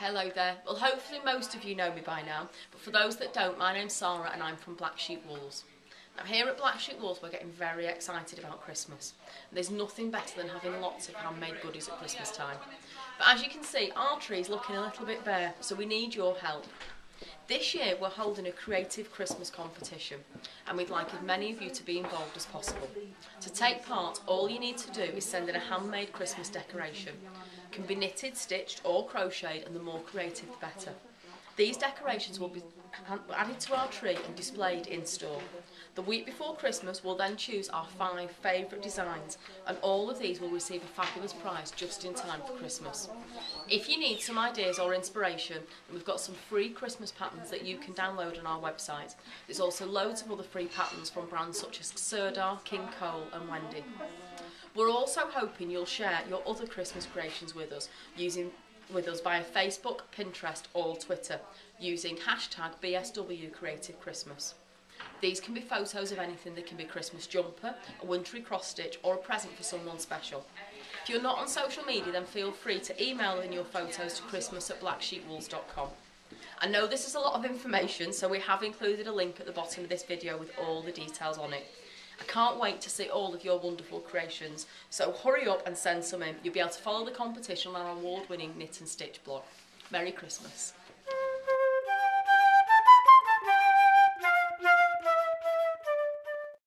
Hello there. Well, hopefully most of you know me by now, but for those that don't, my name's Sarah and I'm from Black Sheep Walls. Now, here at Black Sheep Walls, we're getting very excited about Christmas. And there's nothing better than having lots of handmade goodies at Christmas time. But as you can see, our tree's looking a little bit bare, so we need your help. This year we're holding a creative Christmas competition and we'd like as many of you to be involved as possible. To take part all you need to do is send in a handmade Christmas decoration. It can be knitted, stitched or crocheted and the more creative the better. These decorations will be added to our tree and displayed in store. The week before Christmas, we'll then choose our five favourite designs, and all of these will receive a fabulous prize just in time for Christmas. If you need some ideas or inspiration, we've got some free Christmas patterns that you can download on our website. There's also loads of other free patterns from brands such as Sirdar, King Cole, and Wendy. We're also hoping you'll share your other Christmas creations with us using with us via Facebook, Pinterest or Twitter using hashtag BSW Creative Christmas. These can be photos of anything. They can be a Christmas jumper, a wintry cross stitch or a present for someone special. If you're not on social media then feel free to email in your photos to christmas at blacksheepwools.com. I know this is a lot of information so we have included a link at the bottom of this video with all the details on it. I can't wait to see all of your wonderful creations. So hurry up and send some in. You'll be able to follow the competition on our award-winning knit and stitch blog. Merry Christmas.